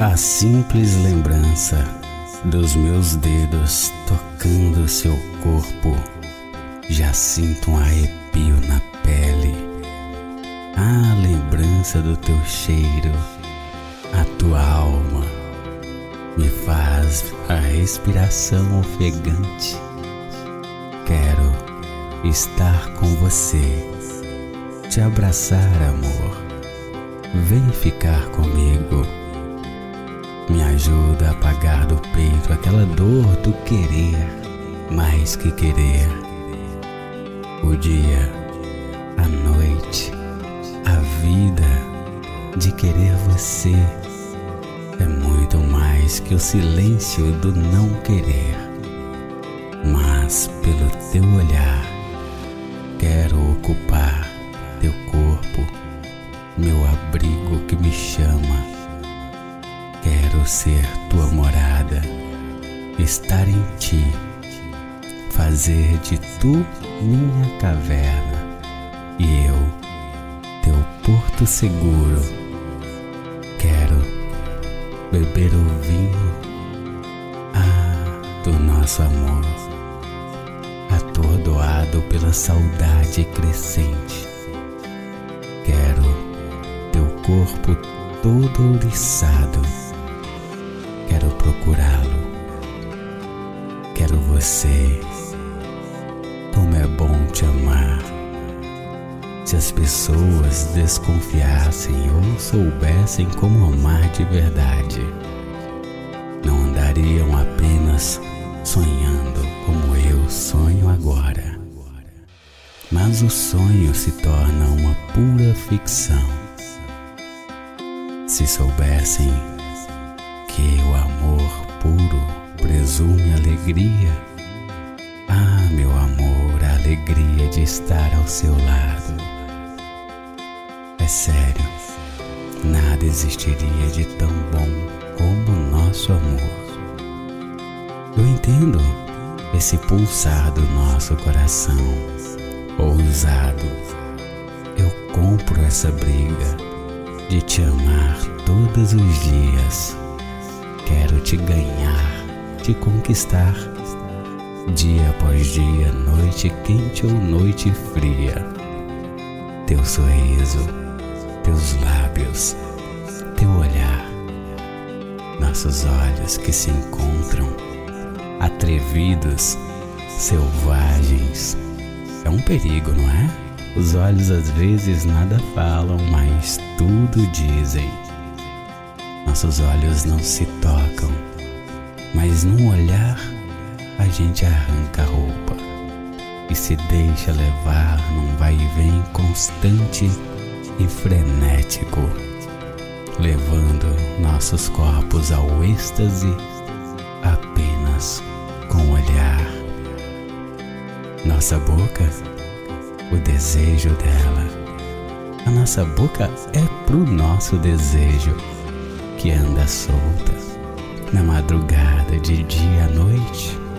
A simples lembrança dos meus dedos tocando seu corpo, já sinto um arrepio na pele. A lembrança do teu cheiro, a tua alma, me faz a respiração ofegante. Quero estar com você, te abraçar, amor. Vem ficar comigo me ajuda a apagar do peito aquela dor do querer mais que querer. O dia, a noite, a vida de querer você é muito mais que o silêncio do não querer. Estar em ti, fazer de tu minha caverna e eu, teu porto seguro. Quero beber o vinho ah, do nosso amor, atordoado pela saudade crescente. Quero teu corpo todo ouriçado quero procurá-lo. Você. Como é bom te amar. Se as pessoas desconfiassem ou soubessem como amar de verdade, não andariam apenas sonhando como eu sonho agora. Mas o sonho se torna uma pura ficção. Se soubessem que o amor puro presume alegria. Alegria de estar ao seu lado. É sério, nada existiria de tão bom como o nosso amor. Eu entendo esse pulsar do nosso coração, ousado. Eu compro essa briga de te amar todos os dias Quero te ganhar, te conquistar, dia após dia, noite quente ou noite fria. Teu sorriso, teus lábios, teu olhar, nossos olhos que se encontram, atrevidos, selvagens. É um perigo, não é? Os olhos às vezes nada falam, mas tudo dizem. Nossos olhos não se tocam, mas num olhar a gente arranca a roupa e se deixa levar num vai e vem constante e frenético, levando nossos corpos ao êxtase apenas com o olhar. Nossa boca, o desejo dela. A nossa boca é pro nosso desejo que anda solta na madrugada, de dia à noite.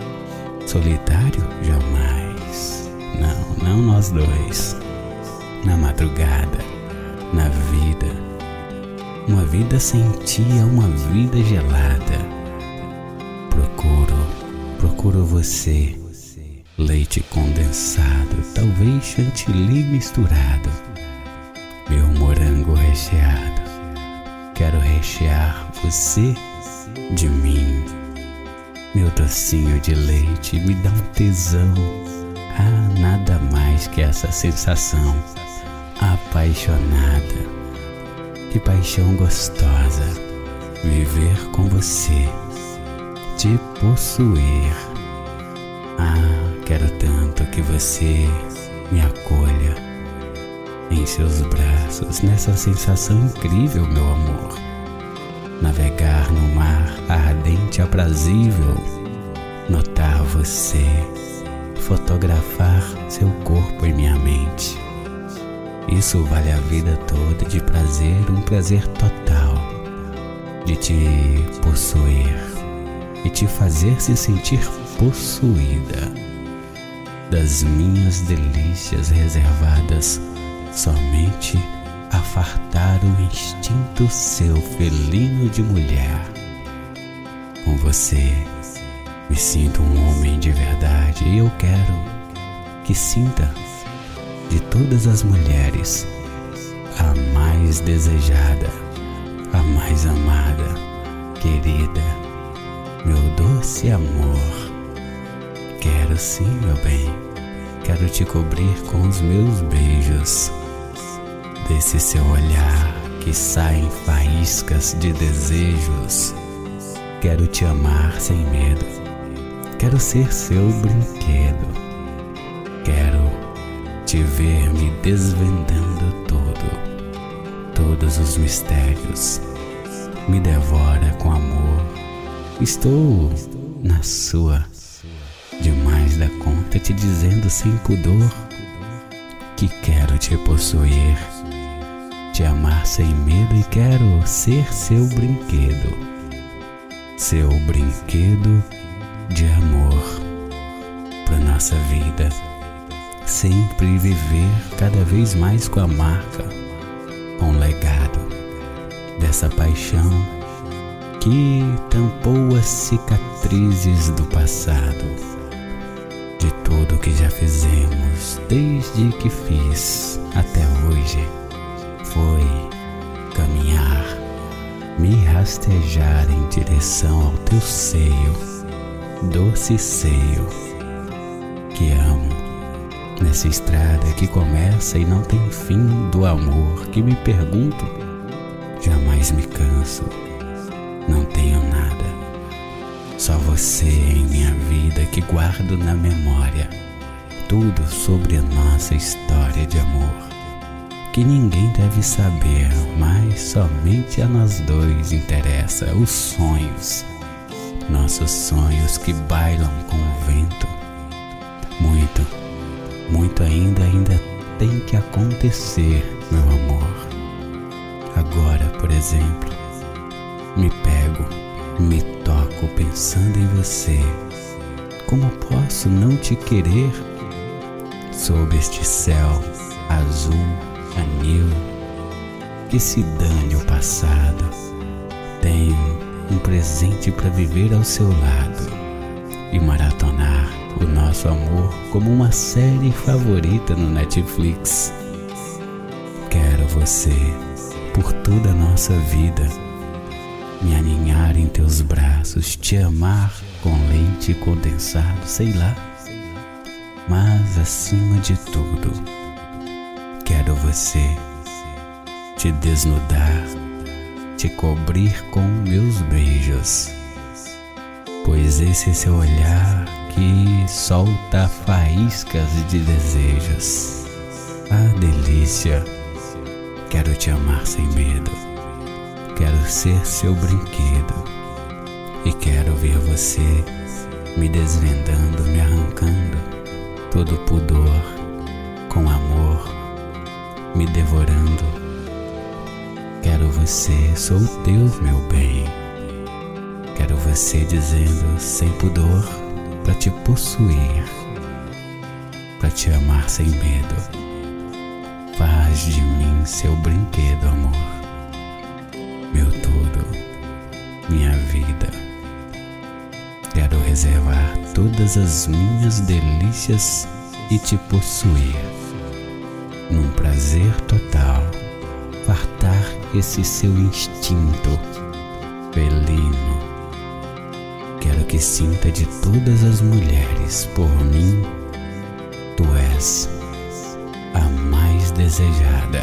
Solitário jamais. Não, não nós dois. Na madrugada, na vida. Uma vida sem ti é uma vida gelada. Procuro, procuro você. Leite condensado, talvez chantilly misturado. Meu morango recheado quero rechear você de mim. Meu docinho de leite me dá um tesão. Ah, nada mais que essa sensação apaixonada. Que paixão gostosa viver com você, te possuir. Ah, quero tanto que você me acolha em seus braços nessa sensação incrível, meu amor. Navegar no mar ardente e aprazível, notar você, fotografar seu corpo em minha mente. Isso vale a vida toda de prazer, um prazer total, de te possuir e te fazer se sentir possuída das minhas delícias reservadas somente a fartar o instinto seu felino de mulher. Com você me sinto um homem de verdade e eu quero que sinta de todas as mulheres a mais desejada, a mais amada, querida, meu doce amor. Quero sim, meu bem, quero te cobrir com os meus beijos, desse seu olhar que saem faíscas de desejos. Quero te amar sem medo, quero ser seu brinquedo, quero te ver me desvendando todo, todos os mistérios. Me devora com amor, estou na sua. Demais da conta, te dizendo sem pudor que quero te possuir, te amar sem medo e quero ser seu brinquedo, seu brinquedo de amor para nossa vida, sempre viver cada vez mais com a marca, com o legado dessa paixão que tampou as cicatrizes do passado. De tudo que já fizemos desde que fiz até hoje foi caminhar, me rastejar em direção ao teu seio, doce seio que amo. Nessa estrada que começa e não tem fim do amor que me pergunto, jamais me canso, não tenho nada só você em minha vida que guardo na memória tudo sobre a nossa história de amor. Que ninguém deve saber, mas somente a nós dois interessa os sonhos, nossos sonhos que bailam com o vento. Muito, muito ainda ainda tem que acontecer, meu amor. Agora, por exemplo, me pego, me toco pensando em você. Como posso não te querer sob este céu azul, anil? Que se dane o passado. Tenho um presente para viver ao seu lado e maratonar o nosso amor como uma série favorita no Netflix. Quero você por toda a nossa vida me aninhar em teus braços, te amar com leite condensado, sei lá. Mas acima de tudo, quero você te desnudar, te cobrir com meus beijos, pois esse é seu olhar que solta faíscas de desejos. Ah, delícia, quero te amar sem medo. Quero ser seu brinquedo. E quero ver você me desvendando, me arrancando todo pudor com amor, me devorando. Quero você, sou teu, meu bem. Quero você dizendo sem pudor para te possuir, para te amar sem medo. Faz de mim seu brinquedo, amor meu tudo, minha vida. Quero reservar todas as minhas delícias e te possuir, num prazer total, fartar esse seu instinto felino. Quero que sinta de todas as mulheres por mim, tu és a mais desejada.